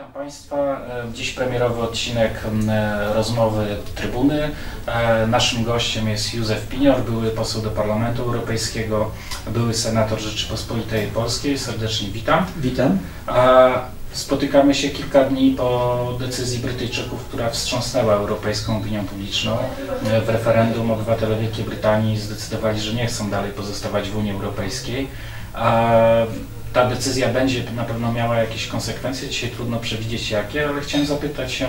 Witam Państwa. E, Dziś premierowy odcinek e, rozmowy Trybuny. E, Naszym gościem jest Józef Pinior, były poseł do Parlamentu Europejskiego, były senator Rzeczypospolitej Polskiej. Serdecznie witam. Witam. Spotykamy się kilka dni po decyzji Brytyjczyków, która wstrząsnęła europejską opinią publiczną. W referendum obywatele Wielkiej Brytanii zdecydowali, że nie chcą dalej pozostawać w Unii Europejskiej. Ta decyzja będzie na pewno miała jakieś konsekwencje. Dzisiaj trudno przewidzieć jakie, ale chciałem zapytać się,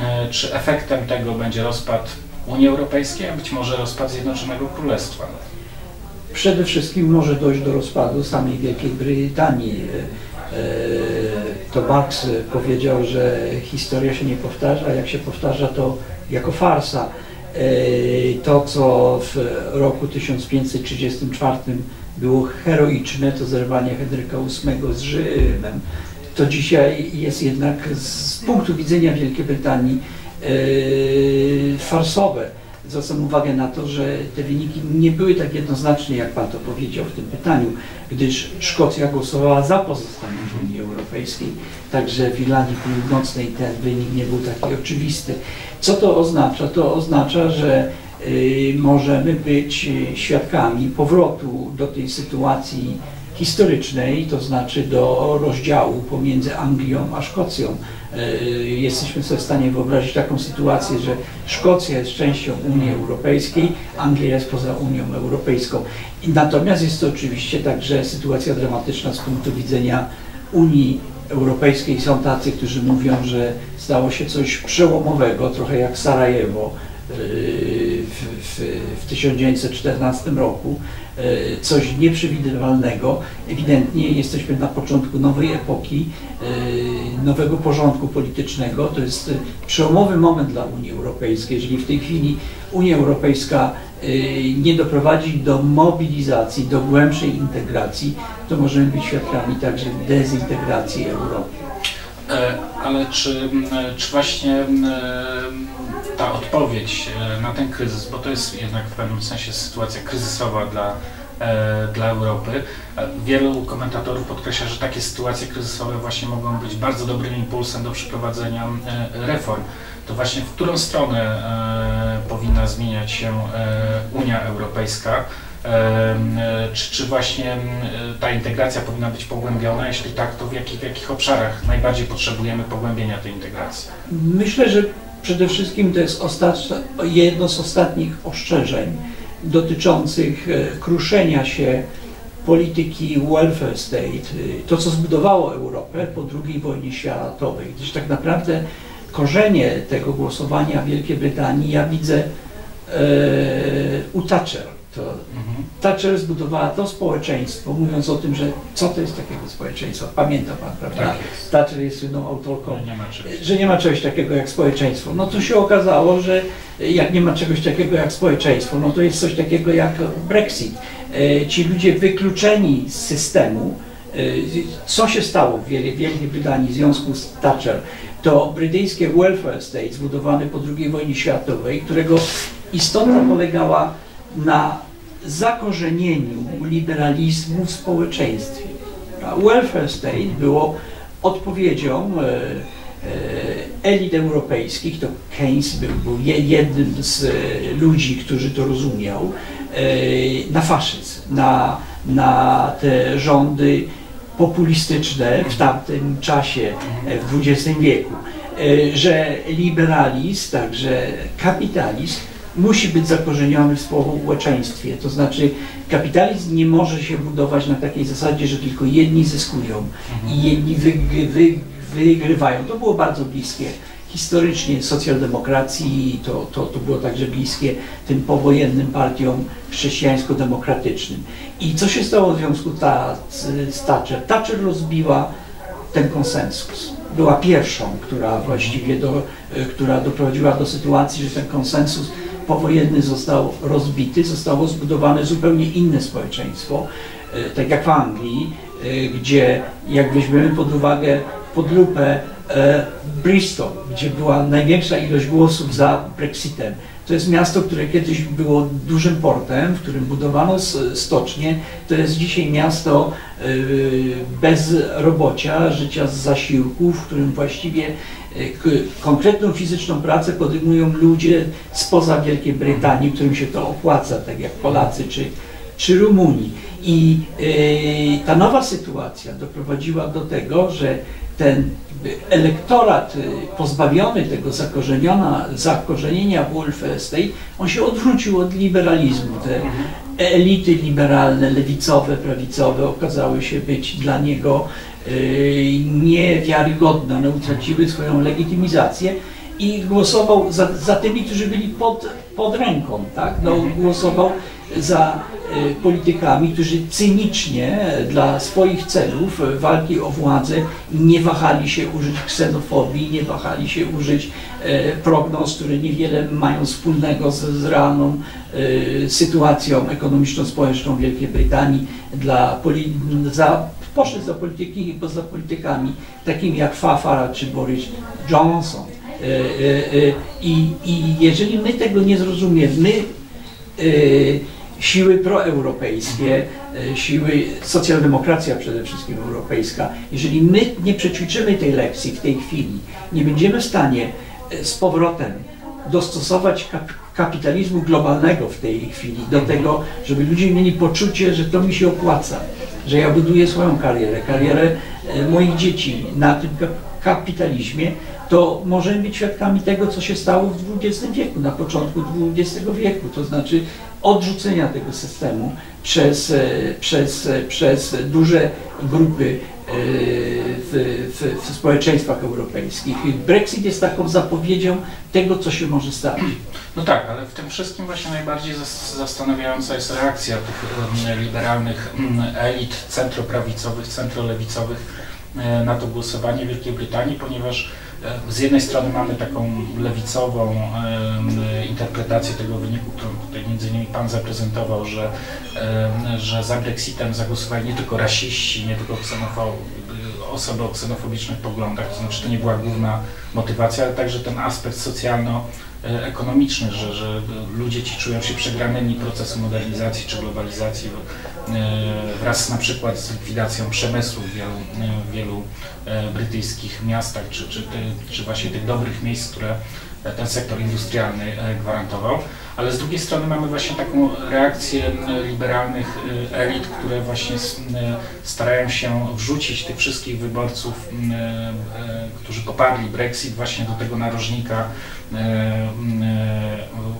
e, czy efektem tego będzie rozpad Unii Europejskiej, a być może rozpad Zjednoczonego Królestwa. Przede wszystkim może dojść do rozpadu samej Wielkiej Brytanii. E, To Marx powiedział, że historia się nie powtarza, a jak się powtarza, to jako farsa. E, To, co w roku 1534 było heroiczne, to zerwanie Henryka VIII z Rzymem, to dzisiaj jest jednak z punktu widzenia Wielkiej Brytanii e, farsowe. Zwracam uwagę na to, że te wyniki nie były tak jednoznaczne, jak Pan to powiedział w tym pytaniu, gdyż Szkocja głosowała za pozostaniem w Unii Europejskiej, także w Irlandii Północnej ten wynik nie był taki oczywisty. Co to oznacza? To oznacza, że możemy być y, świadkami powrotu do tej sytuacji historycznej, to znaczy do rozdziału pomiędzy Anglią a Szkocją. E, Jesteśmy sobie w stanie wyobrazić taką sytuację, że Szkocja jest częścią Unii Europejskiej, Anglia jest poza Unią Europejską. Natomiast jest to oczywiście także sytuacja dramatyczna z punktu widzenia Unii Europejskiej. Są tacy, którzy mówią, że stało się coś przełomowego, trochę jak Sarajewo w, w, w 1914 roku, e, coś nieprzewidywalnego. Ewidentnie jesteśmy na początku nowej epoki, e, nowego porządku politycznego. To jest przełomowy moment dla Unii Europejskiej. Jeżeli w tej chwili Unia Europejska e, nie doprowadzi do mobilizacji, do głębszej integracji, to możemy być świadkami także dezintegracji Europy. Ale czy, czy właśnie ta odpowiedź e, na ten kryzys, bo to jest jednak w pewnym sensie sytuacja kryzysowa dla, e, dla Europy, e, wielu komentatorów podkreśla, że takie sytuacje kryzysowe właśnie mogą być bardzo dobrym impulsem do przeprowadzenia reform. To właśnie w którą stronę powinna zmieniać się Unia Europejska? Czy, czy właśnie ta integracja powinna być pogłębiona? Jeśli tak, to w jakich, w jakich obszarach najbardziej potrzebujemy pogłębienia tej integracji? Myślę, że przede wszystkim to jest jedno z ostatnich ostrzeżeń dotyczących e, kruszenia się polityki welfare state, e, to co zbudowało Europę po II wojnie światowej, gdyż tak naprawdę korzenie tego głosowania w Wielkiej Brytanii ja widzę e, u Thatcher. To. Thatcher zbudowała to społeczeństwo, mówiąc o tym, że co to jest takiego społeczeństwa. Pamięta Pan, prawda? Tak jest. Thatcher jest słynną autorką Nie że nie ma czegoś takiego jak społeczeństwo. No to się okazało, że jak nie ma czegoś takiego jak społeczeństwo, no to jest coś takiego jak Brexit. E, Ci ludzie wykluczeni z systemu, e, co się stało w Wiel- Wielkiej Brytanii w związku z Thatcher, to brytyjskie welfare state zbudowane po II wojnie światowej, którego istota polegała na zakorzenieniu liberalizmu w społeczeństwie. Welfare state było odpowiedzią e, e, elit europejskich, to Keynes był, był je- jednym z e, ludzi, którzy to rozumiał, na faszyzm, na, na te rządy populistyczne w tamtym czasie, w XX wieku, że liberalizm, także kapitalizm musi być zakorzeniony w społeczeństwie. To znaczy kapitalizm nie może się budować na takiej zasadzie, że tylko jedni zyskują i jedni wy, wy, wygrywają. To było bardzo bliskie historycznie socjaldemokracji, to, to, to było także bliskie tym powojennym partiom chrześcijańsko-demokratycznym. I co się stało w związku ta, z, Thatcher? Thatcher rozbiła ten konsensus. Była pierwszą, która właściwie do, e, która doprowadziła do sytuacji, że ten konsensus powojenny został rozbity, zostało zbudowane zupełnie inne społeczeństwo, e, tak jak w Anglii, e, gdzie jak weźmiemy pod uwagę, pod lupę Bristol, gdzie była największa ilość głosów za Brexitem. To jest miasto, które kiedyś było dużym portem, w którym budowano stocznie. To jest dzisiaj miasto bez robocia, życia z zasiłków, w którym właściwie konkretną fizyczną pracę podejmują ludzie spoza Wielkiej Brytanii, którym się to opłaca, tak jak Polacy czy, czy Rumuni. I ta nowa sytuacja doprowadziła do tego, że ten elektorat y, pozbawiony tego zakorzenienia w welfare state, on się odwrócił od liberalizmu. Te elity liberalne, lewicowe, prawicowe okazały się być dla niego y, niewiarygodne, one utraciły swoją legitymizację i głosował za, za tymi, którzy byli pod, pod ręką, tak? No, głosował za y, politykami, którzy cynicznie dla swoich celów walki o władzę nie wahali się użyć ksenofobii, nie wahali się użyć y, prognoz, które niewiele mają wspólnego z, z realną sytuacją ekonomiczno-społeczną Wielkiej Brytanii. Dla za, poszedł za polityki i poza politykami takimi jak Fafara czy Boris Johnson. I, I jeżeli my tego nie zrozumiemy, my siły proeuropejskie, e, siły, socjaldemokracja przede wszystkim europejska, jeżeli my nie przećwiczymy tej lekcji w tej chwili, nie będziemy w stanie e, z powrotem dostosować kapitalizmu globalnego w tej chwili do tego, żeby ludzie mieli poczucie, że to mi się opłaca, że ja buduję swoją karierę, karierę e, moich dzieci na tym kapitalizmie, to możemy być świadkami tego, co się stało w XX wieku, na początku XX wieku, to znaczy odrzucenia tego systemu przez, e, przez, e, przez duże grupy e, w, w, w, społeczeństwach europejskich. Brexit jest taką zapowiedzią tego, co się może stać. No tak, ale w tym wszystkim właśnie najbardziej zastanawiająca jest reakcja tych liberalnych elit centroprawicowych, centrolewicowych na to głosowanie Wielkiej Brytanii, ponieważ z jednej strony mamy taką lewicową interpretację tego wyniku, którą tutaj między innymi Pan zaprezentował, że, że za Brexitem zagłosowali nie tylko rasiści, nie tylko osoby o ksenofobicznych poglądach, to znaczy to nie była główna motywacja, ale także ten aspekt socjalno ekonomiczny, że, że ludzie ci czują się przegranymi procesu modernizacji czy globalizacji wraz na przykład z likwidacją przemysłu w wielu, e, wielu e, brytyjskich miastach, czy, czy, czy właśnie tych dobrych miejsc, które ten sektor industrialny gwarantował, ale z drugiej strony mamy właśnie taką reakcję liberalnych elit, które właśnie starają się wrzucić tych wszystkich wyborców, którzy poparli Brexit właśnie do tego narożnika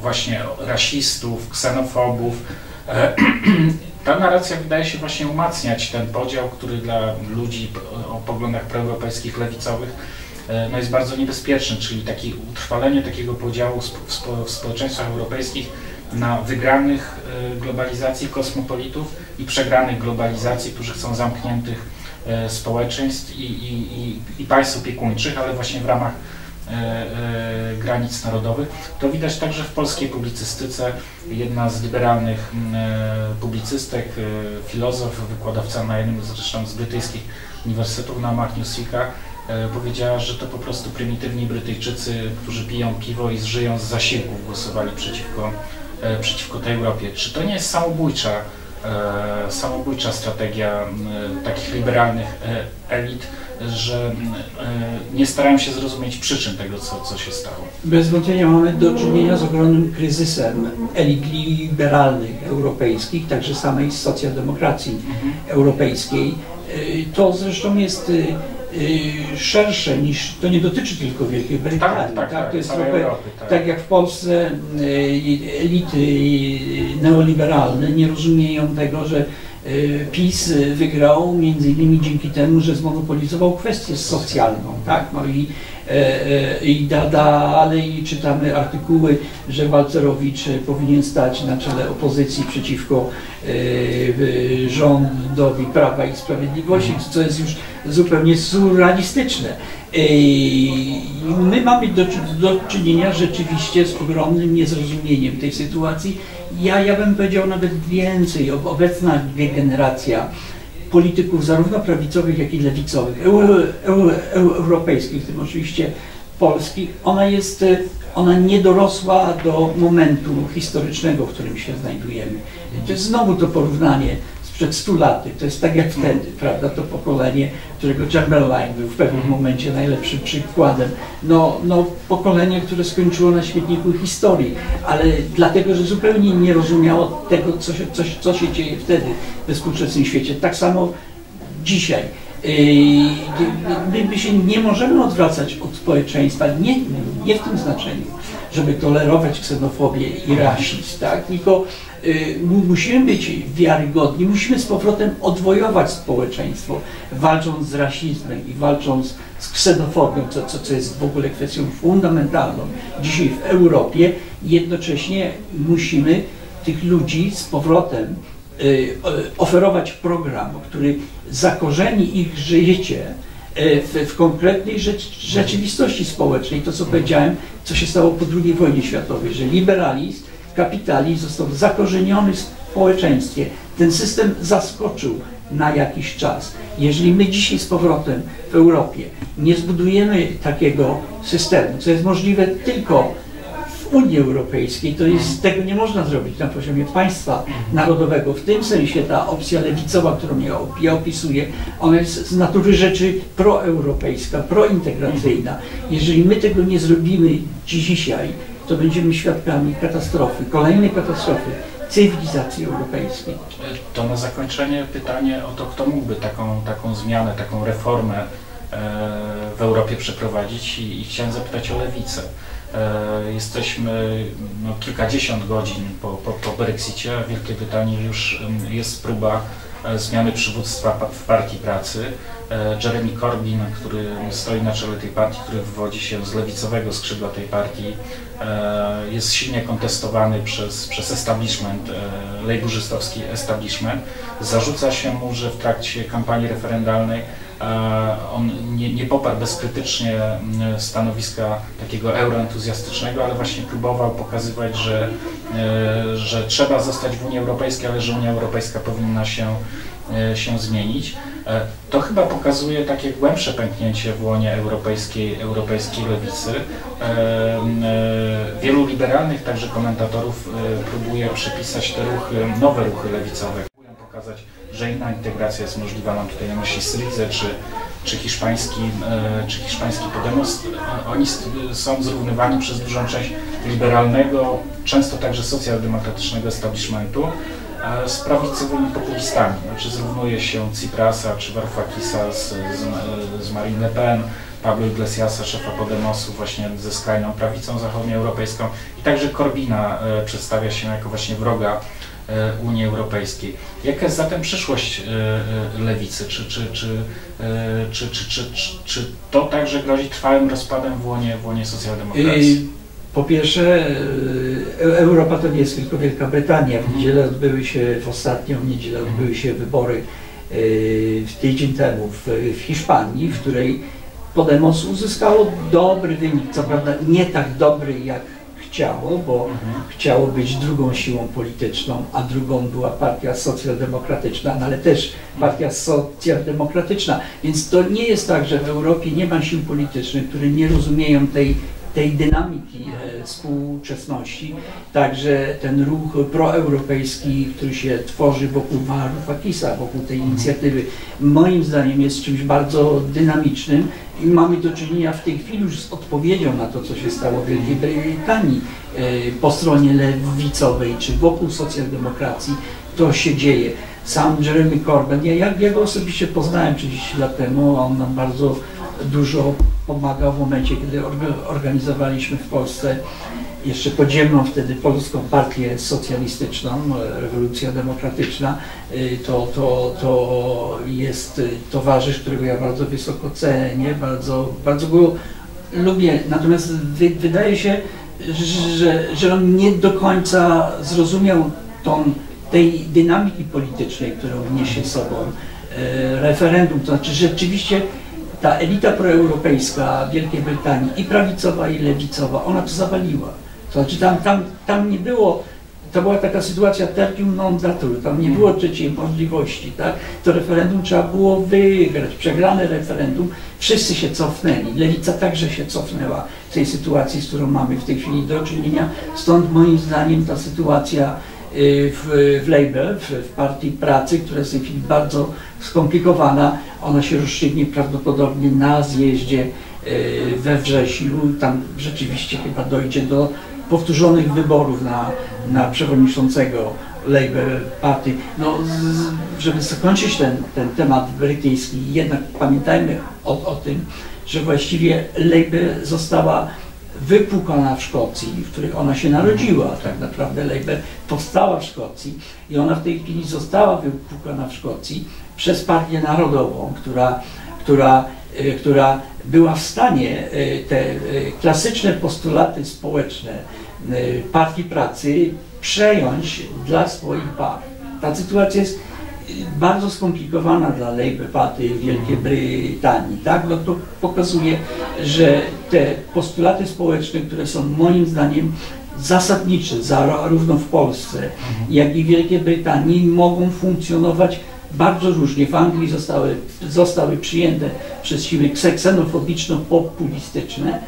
właśnie rasistów, ksenofobów, ta narracja wydaje się właśnie umacniać ten podział, który dla ludzi o poglądach proeuropejskich, lewicowych e, no jest bardzo niebezpieczny, czyli taki utrwalenie takiego podziału w, spo, w społeczeństwach europejskich na wygranych e, globalizacji kosmopolitów i przegranych globalizacji, którzy chcą zamkniętych e, społeczeństw i, i, i, i państw opiekuńczych, ale właśnie w ramach granic narodowych. To widać także w polskiej publicystyce. Jedna z liberalnych e, publicystek, filozof, wykładowca na jednym zresztą z brytyjskich uniwersytetów na Newsweeka, powiedziała, że to po prostu prymitywni Brytyjczycy, którzy piją piwo i żyją z zasiłków, głosowali przeciwko, przeciwko tej Europie. Czy to nie jest samobójcza, samobójcza strategia takich liberalnych elit, że e, nie starają się zrozumieć przyczyn tego, co, co się stało. Bez wątpienia mamy do czynienia z ogromnym kryzysem elit liberalnych europejskich, także samej socjaldemokracji mhm. europejskiej. E, to zresztą jest e, szersze niż, to nie dotyczy tylko Wielkiej Brytanii. Tak, tak, tak, to jest trochę Europy, tak. tak. jak w Polsce elity neoliberalne nie rozumieją tego, że PiS wygrał między innymi dzięki temu, że zmonopolizował kwestię socjalną, tak? No i, e, e, i da, dalej czytamy artykuły, że Walcerowicz powinien stać na czele opozycji przeciwko e, rządowi Prawa i Sprawiedliwości, co jest już zupełnie surrealistyczne. My mamy do, do czynienia rzeczywiście z ogromnym niezrozumieniem tej sytuacji ja, ja bym powiedział nawet więcej. Obecna generacja polityków zarówno prawicowych, jak i lewicowych, eu, eu, eu, europejskich, w tym oczywiście polskich, ona jest, ona nie dorosła do momentu historycznego, w którym się znajdujemy. To jest znowu to porównanie sprzed 100 lat. To jest tak jak wtedy, prawda? To pokolenie, którego Chamberlain był w pewnym momencie najlepszym przykładem. No, no pokolenie, które skończyło na śmietniku historii, ale dlatego, że zupełnie nie rozumiało tego, co się, co, co się dzieje wtedy we współczesnym świecie. Tak samo dzisiaj. My, my się nie możemy odwracać od społeczeństwa, nie, nie w tym znaczeniu, żeby tolerować ksenofobię i rasizm, tak? tylko y, musimy być wiarygodni, musimy z powrotem odwojować społeczeństwo, walcząc z rasizmem i walcząc z ksenofobią, co, co, co jest w ogóle kwestią fundamentalną dzisiaj w Europie. Jednocześnie musimy tych ludzi z powrotem y, oferować program, który zakorzeni ich życie w, w konkretnej rzecz, rzeczywistości społecznej. To, co powiedziałem, co się stało po II wojnie światowej, że liberalizm, kapitalizm został zakorzeniony w społeczeństwie. Ten system zaskoczył na jakiś czas. Jeżeli my dzisiaj z powrotem w Europie nie zbudujemy takiego systemu, co jest możliwe tylko Unii Europejskiej, to jest, tego nie można zrobić na poziomie państwa narodowego. W tym sensie ta opcja lewicowa, którą ja, ja opisuję, ona jest z natury rzeczy proeuropejska, prointegracyjna. Jeżeli my tego nie zrobimy dzisiaj, to będziemy świadkami katastrofy, kolejnej katastrofy cywilizacji europejskiej. To na zakończenie pytanie o to, kto mógłby taką, taką zmianę, taką reformę e, w Europie przeprowadzić i, i chciałem zapytać o lewicę. E, jesteśmy no, kilkadziesiąt godzin po, po, po Brexicie. W Wielkiej Brytanii już jest próba e, zmiany przywództwa w Partii Pracy. Jeremy Corbyn, który stoi na czele tej partii, który wywodzi się z lewicowego skrzydła tej partii, jest silnie kontestowany przez, przez establishment, lejburzystowski establishment. Zarzuca się mu, że w trakcie kampanii referendalnej on nie, nie poparł bezkrytycznie stanowiska takiego euroentuzjastycznego, ale właśnie próbował pokazywać, że, że trzeba zostać w Unii Europejskiej, ale że Unia Europejska powinna się, się zmienić. To chyba pokazuje takie głębsze pęknięcie w łonie europejskiej, europejskiej lewicy. Wielu liberalnych także komentatorów próbuje przypisać te ruchy, nowe ruchy lewicowe. Że inna integracja jest możliwa. Mam tutaj na myśli Syrizę czy, czy, hiszpański, czy hiszpański Podemos. Oni są zrównywani przez dużą część liberalnego, często także socjaldemokratycznego establishmentu z prawicowymi populistami. Znaczy zrównuje się Ciprasa czy Varoufakisa z, z, z Marine Le Pen, Pablo Iglesiasa, szefa Podemosu, właśnie ze skrajną prawicą zachodnioeuropejską i także Corbina e, przedstawia się jako właśnie wroga e, Unii Europejskiej. Jaka jest zatem przyszłość e, lewicy? Czy, czy, czy, czy, czy, czy, czy, to także grozi trwałym rozpadem w łonie, w łonie socjaldemokracji? Po pierwsze, Europa to nie jest tylko Wielka Brytania. W niedzielę odbyły się, w ostatnią niedzielę odbyły się wybory w tydzień temu w, w Hiszpanii, w której Podemos uzyskało dobry wynik, co prawda nie tak dobry jak chciało, bo chciało być drugą siłą polityczną, a drugą była partia socjaldemokratyczna, no ale też partia socjaldemokratyczna. Więc to nie jest tak, że w Europie nie ma sił politycznych, które nie rozumieją tej tej dynamiki e, współczesności. Także ten ruch proeuropejski, który się tworzy wokół Varoufakisa, wokół tej inicjatywy, moim zdaniem jest czymś bardzo dynamicznym i mamy do czynienia w tej chwili już z odpowiedzią na to, co się stało w Wielkiej Brytanii e, po stronie lewicowej czy wokół socjaldemokracji. To się dzieje. Sam Jeremy Corbyn, ja, ja go osobiście poznałem 30 lat temu, on nam bardzo dużo pomagał w momencie, kiedy organizowaliśmy w Polsce jeszcze podziemną wtedy Polską Partię Socjalistyczną, Rewolucja Demokratyczna, y, to, to, to jest towarzysz, którego ja bardzo wysoko cenię, bardzo, bardzo go lubię. Natomiast wy, wydaje się, że, że on nie do końca zrozumiał tą, tej dynamiki politycznej, którą niesie sobą referendum. To znaczy rzeczywiście ta elita proeuropejska Wielkiej Brytanii i prawicowa i lewicowa, ona to zawaliła. To znaczy tam, tam, tam nie było to była taka sytuacja tertium non datur, tam nie było trzeciej możliwości, tak? To referendum trzeba było wygrać, przegrane referendum, wszyscy się cofnęli, lewica także się cofnęła w tej sytuacji, z którą mamy w tej chwili do czynienia, stąd moim zdaniem ta sytuacja w, w Labour, w, w Partii Pracy, która jest w tej chwili bardzo skomplikowana, ona się rozstrzygnie prawdopodobnie na zjeździe y, we wrześniu, tam rzeczywiście chyba dojdzie do powtórzonych wyborów na, na przewodniczącego Labour Party. No, z- żeby zakończyć ten, ten temat brytyjski, jednak pamiętajmy o, o tym, że właściwie Labour została wypłukana w Szkocji, w której ona się narodziła. Tak naprawdę Labour powstała w Szkocji i ona w tej chwili została wypłukana w Szkocji przez Partię Narodową, która, która, y, która była w stanie y, te y, klasyczne postulaty społeczne Partii Pracy przejąć dla swoich barw. Ta sytuacja jest bardzo skomplikowana dla Labour Party w Wielkiej Brytanii, tak? No to pokazuje, że te postulaty społeczne, które są moim zdaniem zasadnicze zarówno w Polsce, jak i w Wielkiej Brytanii mogą funkcjonować bardzo różnie. W Anglii zostały, zostały przyjęte przez siły ksenofobiczno-populistyczne,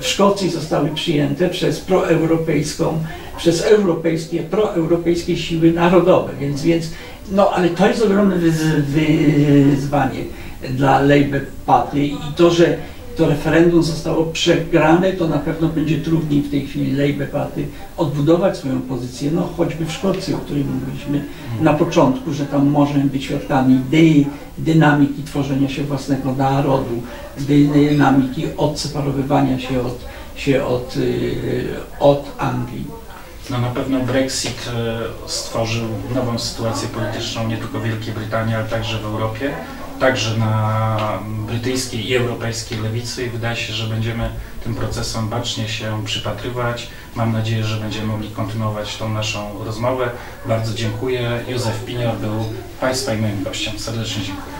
w Szkocji zostały przyjęte przez proeuropejską, przez europejskie, proeuropejskie siły narodowe, więc, więc no ale to jest ogromne wyz- wyzwanie dla Labour Party i to, że to referendum zostało przegrane, to na pewno będzie trudniej w tej chwili Labour Party odbudować swoją pozycję, no choćby w Szkocji, o której mówiliśmy na początku, że tam możemy być świadkami dy, dynamiki tworzenia się własnego narodu, dynamiki odseparowywania się od, się od, y, od Anglii. No na pewno Brexit e, stworzył nową sytuację polityczną nie tylko w Wielkiej Brytanii, ale także w Europie, także na brytyjskiej i europejskiej lewicy i wydaje się, że będziemy tym procesom bacznie się przypatrywać. Mam nadzieję, że będziemy mogli kontynuować tą naszą rozmowę. Bardzo dziękuję. Józef Pinior był Państwa i moim gościem. Serdecznie dziękuję.